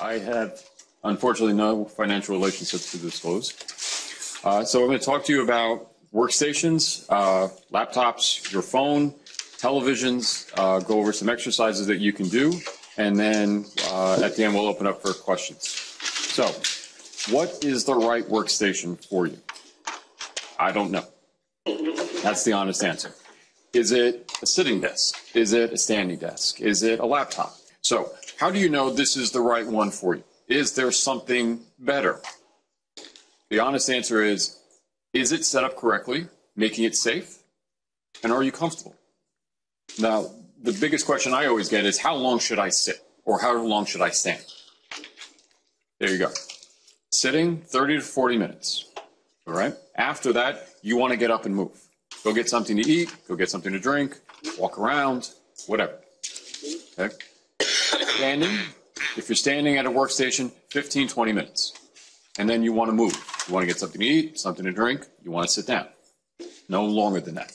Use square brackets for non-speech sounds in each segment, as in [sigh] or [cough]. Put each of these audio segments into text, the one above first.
I have unfortunately no financial relationships to disclose. Uh, so I'm going to talk to you about workstations, uh, laptops, your phone, televisions, uh, go over some exercises that you can do, and then uh, at the end we'll open up for questions. So, what is the right workstation for you? I don't know. That's the honest answer. Is it a sitting desk? Is it a standing desk? Is it a laptop? So, how do you know this is the right one for you? Is there something better? The honest answer is is it set up correctly, making it safe? And are you comfortable? Now, the biggest question I always get is how long should I sit or how long should I stand? There you go. Sitting 30 to 40 minutes. All right. After that, you want to get up and move. Go get something to eat, go get something to drink, walk around, whatever. Okay. Standing, if you're standing at a workstation, 15, 20 minutes. And then you want to move. You want to get something to eat, something to drink, you want to sit down. No longer than that.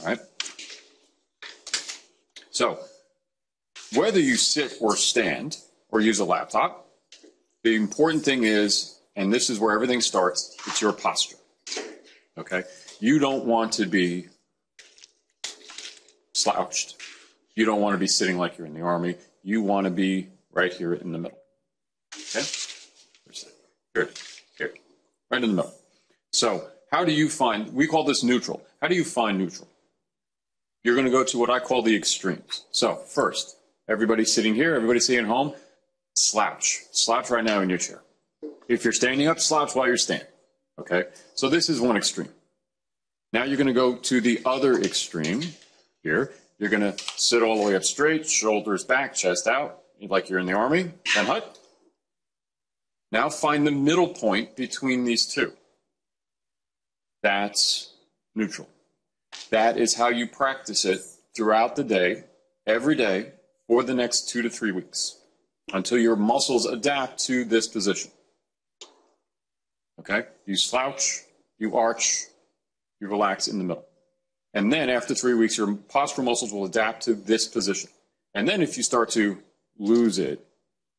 All right. So, whether you sit or stand or use a laptop, the important thing is, and this is where everything starts, it's your posture. Okay? You don't want to be slouched. You don't want to be sitting like you're in the army. You want to be right here in the middle. Okay? Here, here, right in the middle. So, how do you find, we call this neutral. How do you find neutral? You're going to go to what I call the extremes. So, first, everybody sitting here, everybody sitting home, slouch. Slouch right now in your chair. If you're standing up, slouch while you're standing. Okay? So, this is one extreme. Now you're going to go to the other extreme here. You're going to sit all the way up straight, shoulders back, chest out, like you're in the army, then hut. Now find the middle point between these two. That's neutral. That is how you practice it throughout the day, every day, for the next two to three weeks until your muscles adapt to this position. Okay? You slouch, you arch, you relax in the middle. And then after three weeks, your postural muscles will adapt to this position. And then if you start to lose it,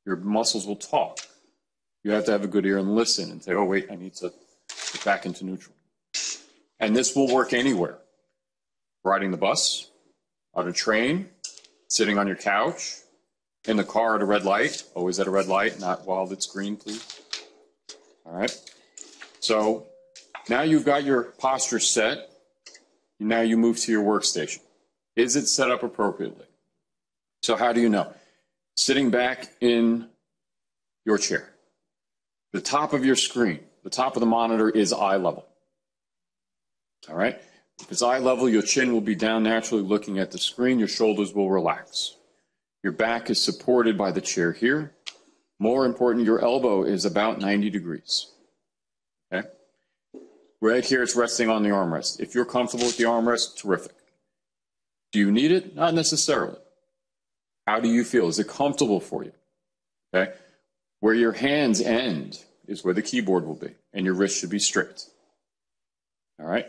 your muscles will talk. You have to have a good ear and listen and say, oh, wait, I need to get back into neutral. And this will work anywhere riding the bus, on a train, sitting on your couch, in the car at a red light, always at a red light, not while it's green, please. All right. So now you've got your posture set. Now you move to your workstation. Is it set up appropriately? So how do you know? Sitting back in your chair. The top of your screen, the top of the monitor is eye level. All right? If it's eye level, your chin will be down naturally looking at the screen. Your shoulders will relax. Your back is supported by the chair here. More important, your elbow is about 90 degrees. Okay? Right here, it's resting on the armrest. If you're comfortable with the armrest, terrific. Do you need it? Not necessarily. How do you feel? Is it comfortable for you? Okay? Where your hands end is where the keyboard will be, and your wrist should be straight. All right?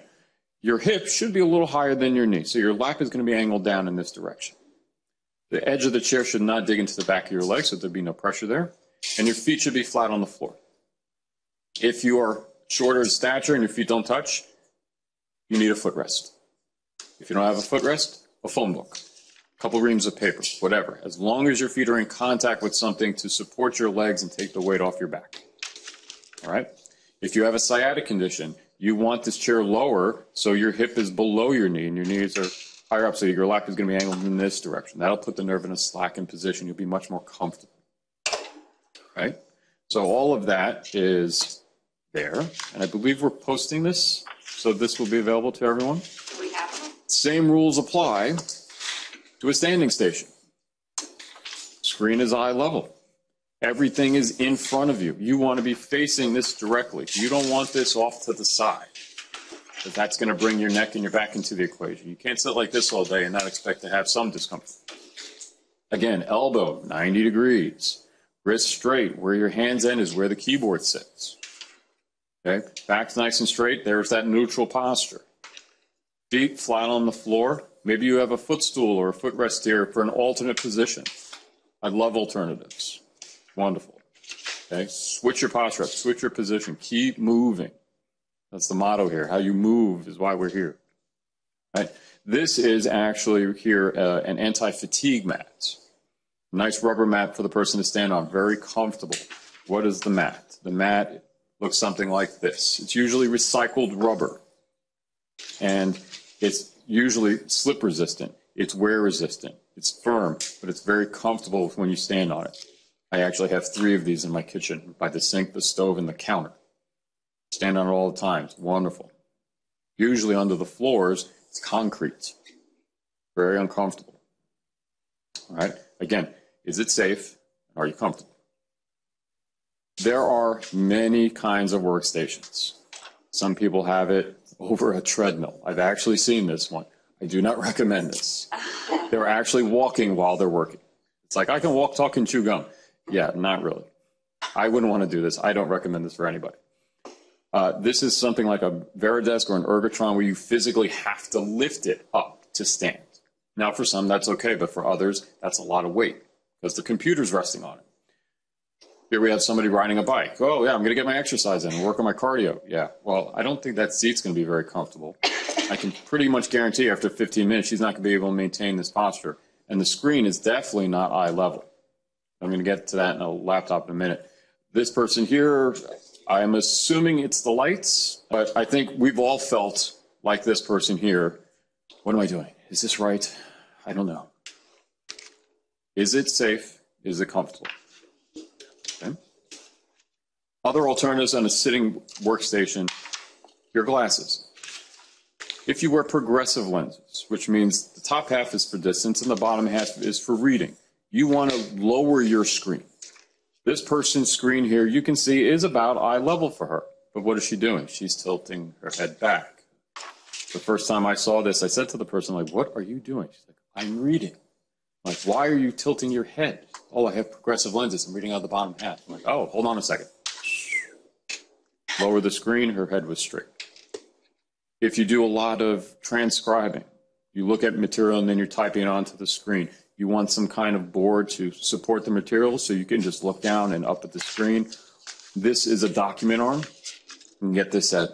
Your hip should be a little higher than your knee, so your lap is going to be angled down in this direction. The edge of the chair should not dig into the back of your leg, so there'd be no pressure there. And your feet should be flat on the floor. If you are shorter in stature and your feet don't touch, you need a footrest. If you don't have a footrest, a phone book, a couple reams of paper, whatever. As long as your feet are in contact with something to support your legs and take the weight off your back. All right? If you have a sciatic condition, you want this chair lower so your hip is below your knee and your knees are higher up so your lap is going to be angled in this direction. That'll put the nerve in a slackened position. You'll be much more comfortable. Right? So all of that is there. And I believe we're posting this. So this will be available to everyone. we have them? Same rules apply to a standing station. Screen is eye level. Everything is in front of you. You want to be facing this directly. You don't want this off to the side. Because that's going to bring your neck and your back into the equation. You can't sit like this all day and not expect to have some discomfort. Again, elbow 90 degrees. Wrist straight. Where your hands end is where the keyboard sits. Okay? Back's nice and straight. There's that neutral posture. Feet flat on the floor. Maybe you have a footstool or a footrest here for an alternate position. I love alternatives. Wonderful. Okay, switch your posture up, switch your position, keep moving. That's the motto here. How you move is why we're here. Right? This is actually here uh, an anti-fatigue mat. Nice rubber mat for the person to stand on, very comfortable. What is the mat? The mat looks something like this. It's usually recycled rubber, and it's usually slip resistant. It's wear resistant. It's firm, but it's very comfortable when you stand on it. I actually have three of these in my kitchen by the sink, the stove, and the counter. Stand on it all the time. It's wonderful. Usually under the floors, it's concrete. Very uncomfortable. All right. Again, is it safe? Are you comfortable? There are many kinds of workstations. Some people have it over a treadmill. I've actually seen this one. I do not [laughs] recommend this. They're actually walking while they're working. It's like I can walk, talk, and chew gum. Yeah, not really. I wouldn't want to do this. I don't recommend this for anybody. Uh, this is something like a Varidesk or an Ergotron where you physically have to lift it up to stand. Now, for some, that's okay, but for others, that's a lot of weight because the computer's resting on it. Here we have somebody riding a bike. Oh, yeah, I'm going to get my exercise in and work on my cardio. Yeah, well, I don't think that seat's going to be very comfortable. I can pretty much guarantee after 15 minutes, she's not going to be able to maintain this posture. And the screen is definitely not eye level. I'm going to get to that in a laptop in a minute. This person here, I'm assuming it's the lights, but I think we've all felt like this person here. What am I doing? Is this right? I don't know. Is it safe? Is it comfortable? Other alternatives on a sitting workstation, your glasses. If you wear progressive lenses, which means the top half is for distance and the bottom half is for reading, you want to lower your screen. This person's screen here, you can see, is about eye level for her. But what is she doing? She's tilting her head back. The first time I saw this, I said to the person, like, what are you doing? She's like, I'm reading. I'm like, why are you tilting your head? Oh, I have progressive lenses. I'm reading out the bottom half. I'm like, oh, hold on a second. Lower the screen, her head was straight. If you do a lot of transcribing, you look at material and then you're typing onto the screen. You want some kind of board to support the material so you can just look down and up at the screen. This is a document arm. You can get this at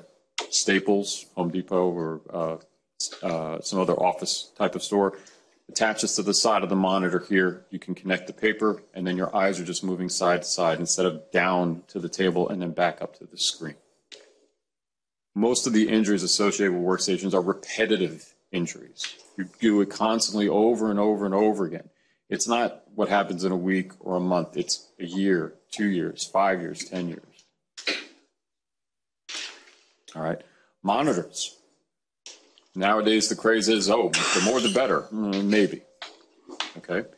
Staples, Home Depot, or uh, uh, some other office type of store. Attaches to the side of the monitor here. You can connect the paper, and then your eyes are just moving side to side instead of down to the table and then back up to the screen. Most of the injuries associated with workstations are repetitive injuries. You do it constantly over and over and over again. It's not what happens in a week or a month. It's a year, two years, five years, 10 years. All right. Monitors. Nowadays, the craze is, oh, the more the better. Mm, maybe. Okay.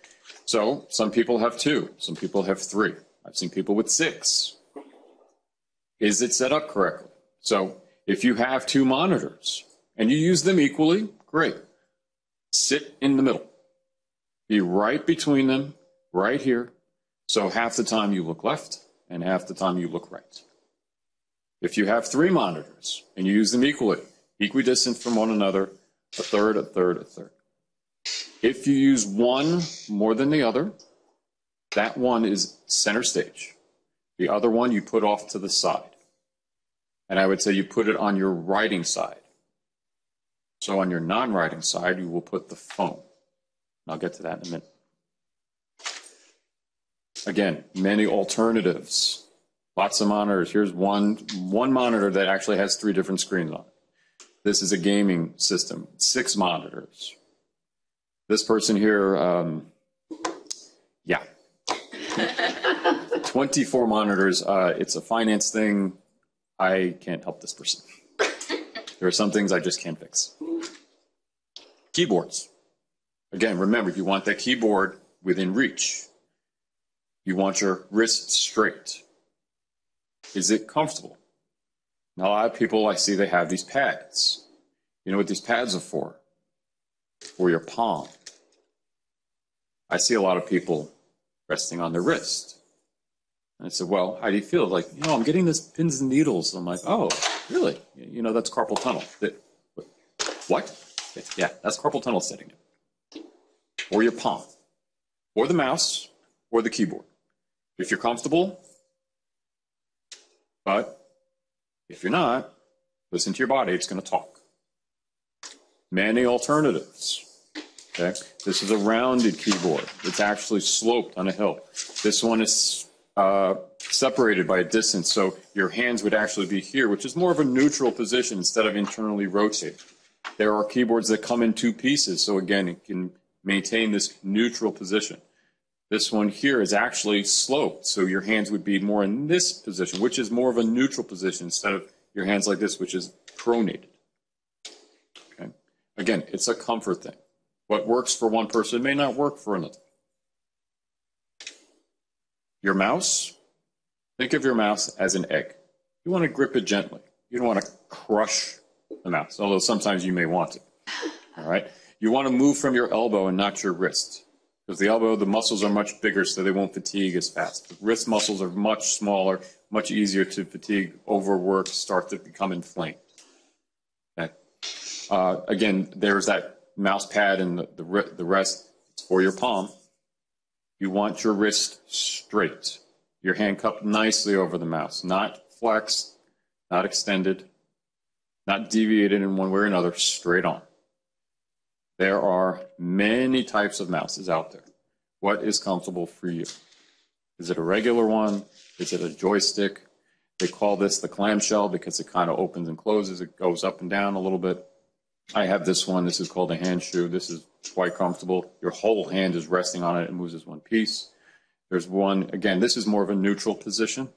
So some people have two, some people have three. I've seen people with six. Is it set up correctly? So if you have two monitors and you use them equally, great. Sit in the middle. Be right between them, right here. So half the time you look left and half the time you look right. If you have three monitors and you use them equally, equidistant from one another, a third, a third, a third. If you use one more than the other, that one is center stage. The other one you put off to the side. And I would say you put it on your writing side. So on your non-writing side, you will put the phone. I'll get to that in a minute. Again, many alternatives. Lots of monitors. Here's one, one monitor that actually has three different screens on it. This is a gaming system, six monitors. This person here, um, yeah. [laughs] 24 monitors. Uh, it's a finance thing. I can't help this person. There are some things I just can't fix. Keyboards. Again, remember, you want that keyboard within reach. You want your wrist straight. Is it comfortable? Now, a lot of people I see they have these pads. You know what these pads are for? For your palm. I see a lot of people resting on their wrist. And I said, Well, how do you feel? Like, you know, I'm getting this pins and needles. I'm like, Oh, really? You know, that's carpal tunnel. What? Yeah, that's carpal tunnel setting Or your palm, or the mouse, or the keyboard. If you're comfortable, But if you're not, listen to your body, it's going to talk. Many alternatives. Okay, this is a rounded keyboard. It's actually sloped on a hill. This one is uh, separated by a distance, so your hands would actually be here, which is more of a neutral position instead of internally rotated. There are keyboards that come in two pieces, so again, it can maintain this neutral position. This one here is actually sloped, so your hands would be more in this position, which is more of a neutral position instead of your hands like this, which is pronated. Okay? Again, it's a comfort thing. What works for one person may not work for another. Your mouse, think of your mouse as an egg. You want to grip it gently. You don't want to crush the mouse, although sometimes you may want to. All right? You want to move from your elbow and not your wrist. Because the elbow, the muscles are much bigger, so they won't fatigue as fast. The wrist muscles are much smaller, much easier to fatigue, overwork, start to become inflamed. Okay. Uh, again, there's that mouse pad and the, the, the rest. For your palm. You want your wrist straight. Your hand cupped nicely over the mouse, not flexed, not extended, not deviated in one way or another, straight on. There are many types of mouses out there. What is comfortable for you? Is it a regular one? Is it a joystick? They call this the clamshell because it kind of opens and closes. It goes up and down a little bit. I have this one. This is called a hand shoe. This is quite comfortable. Your whole hand is resting on it. It moves as one piece. There's one, again, this is more of a neutral position.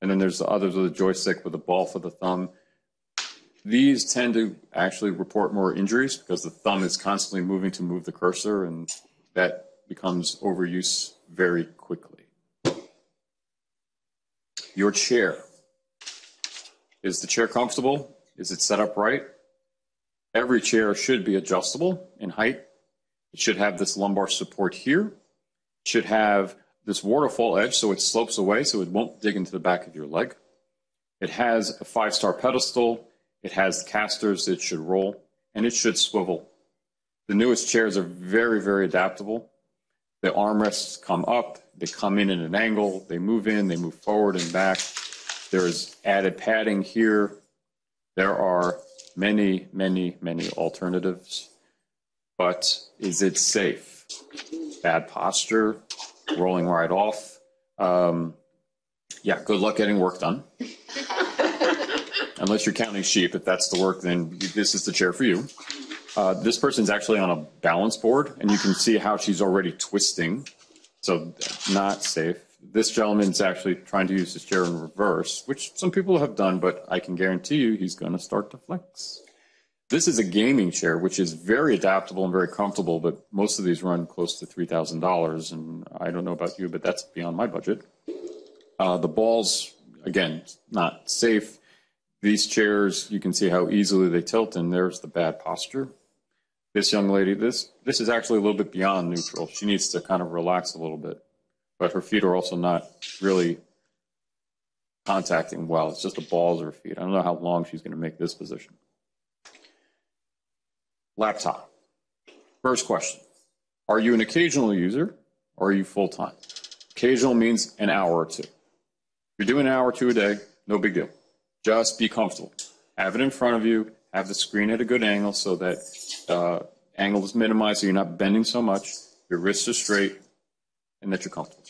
And then there's the others with a joystick with a ball for the thumb. These tend to actually report more injuries because the thumb is constantly moving to move the cursor, and that becomes overuse very quickly. Your chair. Is the chair comfortable? Is it set up right? Every chair should be adjustable in height. It should have this lumbar support here. It should have this waterfall edge so it slopes away so it won't dig into the back of your leg. It has a five-star pedestal. It has casters it should roll, and it should swivel. The newest chairs are very, very adaptable. The armrests come up, they come in at an angle, they move in, they move forward and back. There's added padding here. There are many, many, many alternatives. But is it safe? Bad posture, rolling right off. Um, yeah, good luck getting work done. [laughs] Unless you're counting sheep, if that's the work, then this is the chair for you. Uh, this person's actually on a balance board, and you can see how she's already twisting. So, not safe. This gentleman's actually trying to use his chair in reverse, which some people have done, but I can guarantee you he's going to start to flex. This is a gaming chair, which is very adaptable and very comfortable, but most of these run close to $3,000. And I don't know about you, but that's beyond my budget. Uh, the balls, again, not safe. These chairs, you can see how easily they tilt, and there's the bad posture. This young lady, this, this is actually a little bit beyond neutral. She needs to kind of relax a little bit, but her feet are also not really contacting well. It's just the balls of her feet. I don't know how long she's going to make this position. Laptop. First question Are you an occasional user or are you full time? Occasional means an hour or two. If you're doing an hour or two a day, no big deal. Just be comfortable. Have it in front of you, have the screen at a good angle so that uh, angle is minimized so you're not bending so much, your wrists are straight, and that you're comfortable.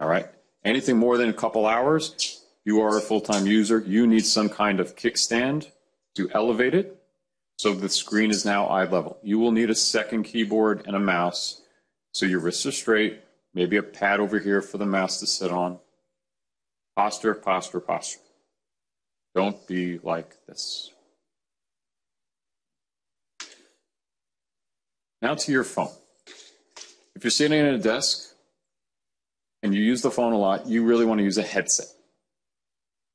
All right? Anything more than a couple hours, you are a full time user. You need some kind of kickstand to elevate it so the screen is now eye level. You will need a second keyboard and a mouse so your wrists are straight, maybe a pad over here for the mouse to sit on. Posture, posture, posture. Don't be like this. Now to your phone. If you're sitting at a desk and you use the phone a lot, you really want to use a headset.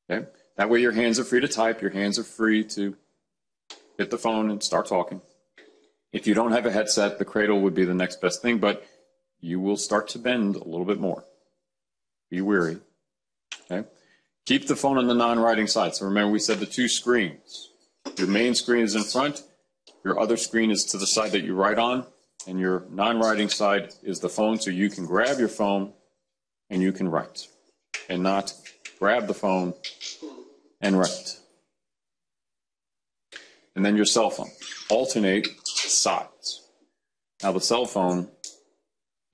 Okay? That way your hands are free to type, your hands are free to hit the phone and start talking. If you don't have a headset, the cradle would be the next best thing, but you will start to bend a little bit more. Be weary. Okay? Keep the phone on the non-writing side. So remember we said the two screens. Your main screen is in front, your other screen is to the side that you write on, and your non-writing side is the phone so you can grab your phone and you can write and not grab the phone, and write. And then your cell phone. Alternate sides. Now, the cell phone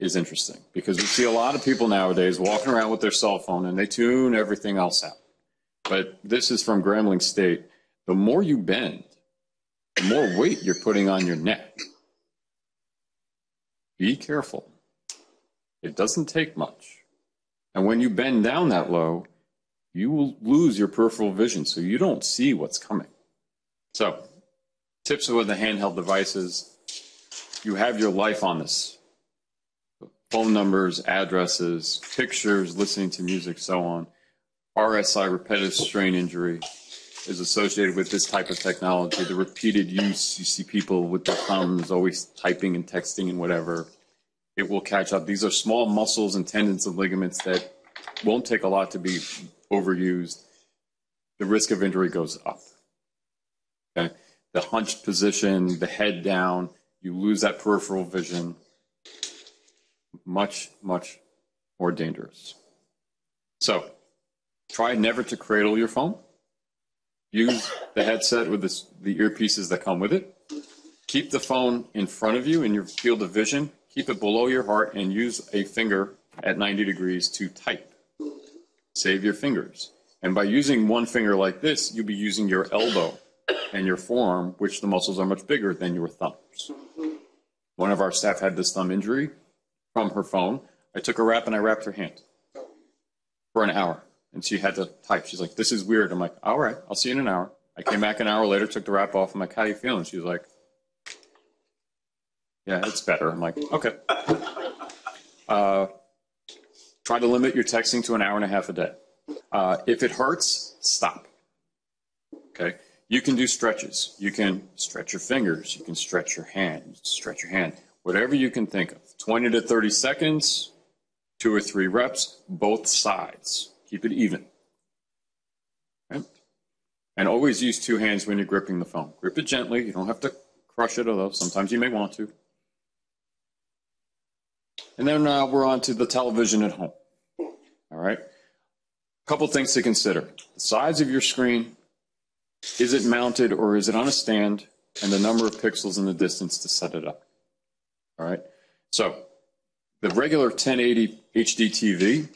is interesting because we see a lot of people nowadays walking around with their cell phone and they tune everything else out. But this is from Grambling State. The more you bend, the more weight you're putting on your neck. Be careful. It doesn't take much. And when you bend down that low, you will lose your peripheral vision, so you don't see what's coming. So, tips with the handheld devices. You have your life on this. Phone numbers, addresses, pictures, listening to music, so on. RSI, repetitive strain injury, is associated with this type of technology. The repeated use, you see people with their thumbs always typing and texting and whatever. It will catch up. These are small muscles and tendons and ligaments that won't take a lot to be overused. The risk of injury goes up. Okay? The hunched position, the head down, you lose that peripheral vision. Much, much more dangerous. So, try never to cradle your phone use the headset with this, the earpieces that come with it. Keep the phone in front of you in your field of vision. Keep it below your heart and use a finger at 90 degrees to type. Save your fingers. And by using one finger like this, you'll be using your elbow and your forearm, which the muscles are much bigger than your thumbs. One of our staff had this thumb injury from her phone. I took a wrap and I wrapped her hand for an hour. And she had to type. She's like, this is weird. I'm like, all right, I'll see you in an hour. I came back an hour later, took the wrap off. I'm like, how you feeling? She's like, yeah, it's better. I'm like, okay. Uh, try to limit your texting to an hour and a half a day. Uh, if it hurts, stop. Okay. You can do stretches. You can stretch your fingers. You can stretch your hand. Stretch your hand. Whatever you can think of. 20 to 30 seconds, two or three reps, both sides. Keep it even. Okay? And always use two hands when you're gripping the phone. Grip it gently. You don't have to crush it, although sometimes you may want to. And then uh, we're on to the television at home. All right. A couple things to consider. The size of your screen. Is it mounted or is it on a stand? And the number of pixels and the distance to set it up. All right. So the regular 1080 HD TV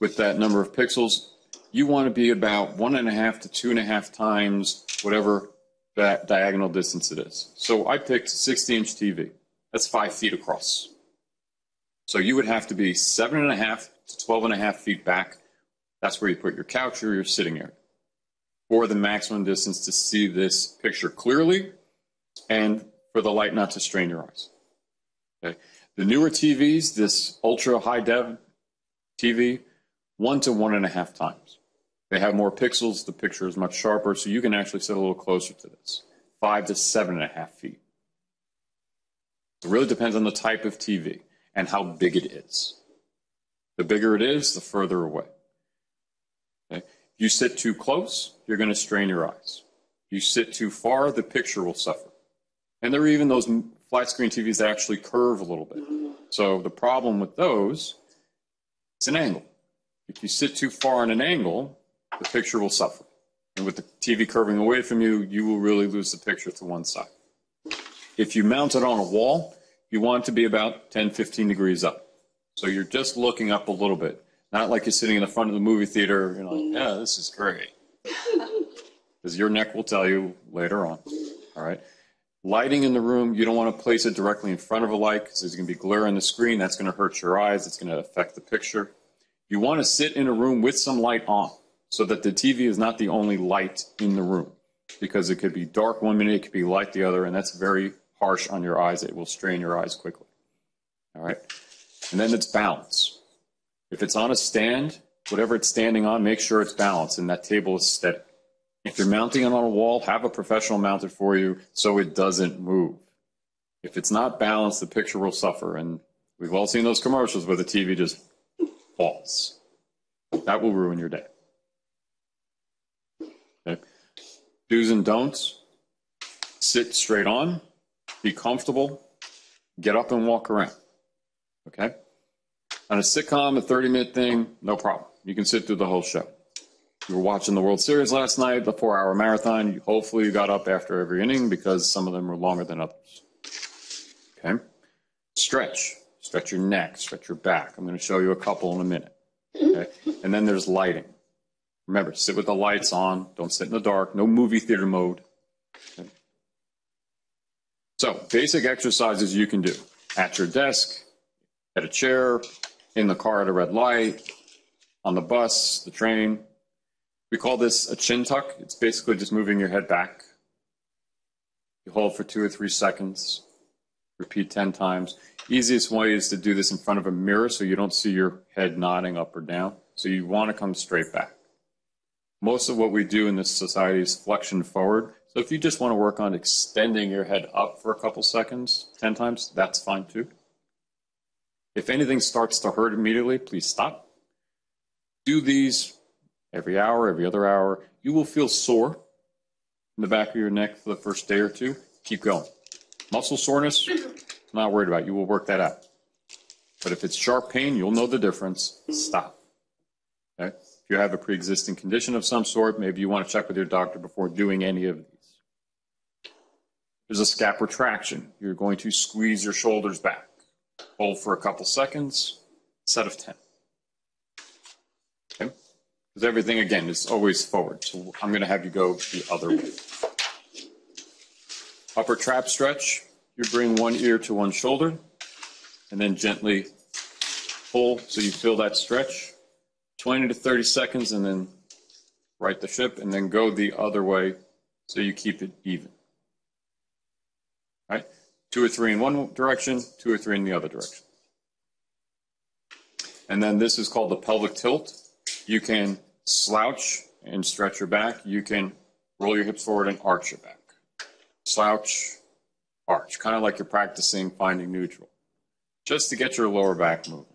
with that number of pixels, you want to be about one and a half to two and a half times whatever that diagonal distance it is. So I picked 60 inch TV. That's five feet across. So you would have to be seven and a half to 12 and a half feet back. That's where you put your couch or your sitting area for the maximum distance to see this picture clearly and for the light not to strain your eyes. Okay. The newer TVs, this ultra high def TV, one to one and a half times. They have more pixels, the picture is much sharper, so you can actually sit a little closer to this, five to seven and a half feet. It really depends on the type of TV and how big it is. The bigger it is, the further away. Okay? If you sit too close, you're going to strain your eyes. If you sit too far, the picture will suffer. And there are even those flat screen TVs that actually curve a little bit. So the problem with those, it's an angle. If you sit too far on an angle, the picture will suffer. And with the TV curving away from you, you will really lose the picture to one side. If you mount it on a wall, you want it to be about 10, 15 degrees up. So you're just looking up a little bit. Not like you're sitting in the front of the movie theater, you're like, yeah, this is great. [laughs] Because your neck will tell you later on. All right. Lighting in the room, you don't want to place it directly in front of a light because there's going to be glare on the screen. That's going to hurt your eyes. It's going to affect the picture. You want to sit in a room with some light on so that the TV is not the only light in the room because it could be dark one minute, it could be light the other, and that's very harsh on your eyes. It will strain your eyes quickly. All right. And then it's balance. If it's on a stand, whatever it's standing on, make sure it's balanced and that table is steady. If you're mounting it on a wall, have a professional mount it for you so it doesn't move. If it's not balanced, the picture will suffer. And we've all seen those commercials where the TV just falls. That will ruin your day. Okay. Do's and don'ts sit straight on, be comfortable, get up and walk around. Okay? On a sitcom, a 30 minute thing, no problem. You can sit through the whole show. You were watching the World Series last night, the four hour marathon. You, hopefully, you got up after every inning because some of them were longer than others. Okay? Stretch. Stretch your neck, stretch your back. I'm going to show you a couple in a minute. Okay? And then there's lighting. Remember, sit with the lights on. Don't sit in the dark. No movie theater mode. Okay? So, basic exercises you can do at your desk, at a chair, in the car at a red light, on the bus, the train. We call this a chin tuck. It's basically just moving your head back. You hold for two or three seconds. Repeat 10 times. Easiest way is to do this in front of a mirror so you don't see your head nodding up or down. So you want to come straight back. Most of what we do in this society is flexion forward. So if you just want to work on extending your head up for a couple seconds, 10 times, that's fine too. If anything starts to hurt immediately, please stop. Do these every hour, every other hour. You will feel sore in the back of your neck for the first day or two. Keep going. Muscle soreness, not worried about. You will work that out. But if it's sharp pain, you'll know the difference. Stop. Okay? If you have a pre-existing condition of some sort, maybe you want to check with your doctor before doing any of these. There's a scap retraction. You're going to squeeze your shoulders back. Hold for a couple seconds, set of 10. Because everything, again, is always forward. So I'm going to have you go the other way. Upper trap stretch. You bring one ear to one shoulder and then gently pull so you feel that stretch. 20 to 30 seconds and then right the ship and then go the other way so you keep it even. Right? Two or three in one direction, two or three in the other direction. And then this is called the pelvic tilt. You can slouch and stretch your back. You can roll your hips forward and arch your back. Slouch, arch, kind of like you're practicing finding neutral, just to get your lower back moving.